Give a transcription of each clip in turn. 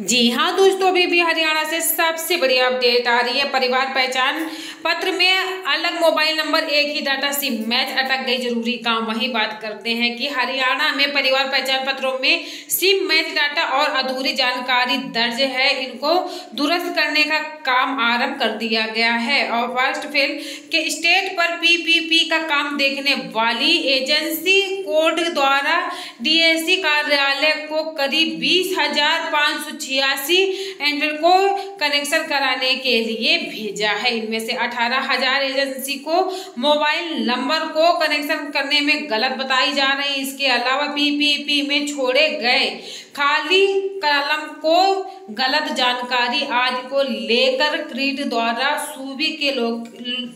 जी हाँ दोस्तों, अभी भी हरियाणा से सबसे बड़ी अपडेट आ रही है। परिवार पहचान पत्र में अलग मोबाइल नंबर एक ही डाटा सिम मैच अटक गई। ज़रूरी काम, वही बात करते हैं कि हरियाणा में परिवार पहचान पत्रों में सिम मैच डाटा और अधूरी जानकारी दर्ज है। इनको दुरुस्त करने का काम आरंभ कर दिया गया है और फ़र्स्ट फेल के स्टेट पर पीपीपी का काम देखने वाली एजेंसी कोड द्वारा डीएससी कार्यालय को करीब बीस हज़ार पाँच सौ छियासी एंटर को कनेक्शन कराने के लिए भेजा है। इनमें से अठारह हज़ार एजेंसी को मोबाइल नंबर को कनेक्शन करने में गलत बताई जा रही इसके अलावा पीपीपी में छोड़े गए खाली कलम को गलत जानकारी आदि को लेकर क्रीट द्वारा सूबी के लोग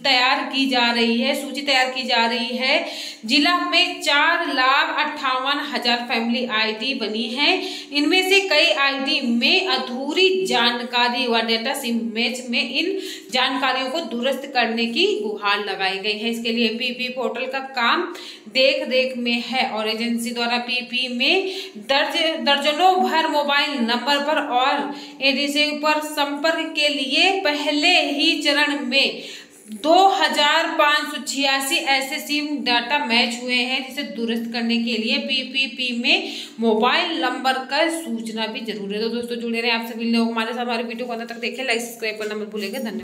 तैयार की जा रही है, सूची तैयार की जा रही है। जिला में चार लाख अट्ठावन हज़ार फैमिली आईडी बनी है। इनमें से कई आईडी में अधूरी जानकारी व डेटा सिम मैच में इन जानकारियों को दुरुस्त करने की गुहार लगाई गई है। इसके लिए पीपी पोर्टल का काम देख रेख में है और एजेंसी द्वारा पीपी में दर्ज, दर्जनों भर मोबाइल नंबर पर और एडीसी ऊपर संपर्क के लिए पहले ही चरण में दो हज़ार पाँच सौ छियासी ऐसे सिम डाटा मैच हुए हैं, जिसे दुरुस्त करने के लिए पीपीपी में मोबाइल नंबर का सूचना भी ज़रूरी है। तो दोस्तों, जुड़े रहे आप सभी लोग हमारे साथ, हमारे वीडियो को अंदर तक देखें लाइक सब्सक्राइब करना मत भूलेंगे धन्यवाद।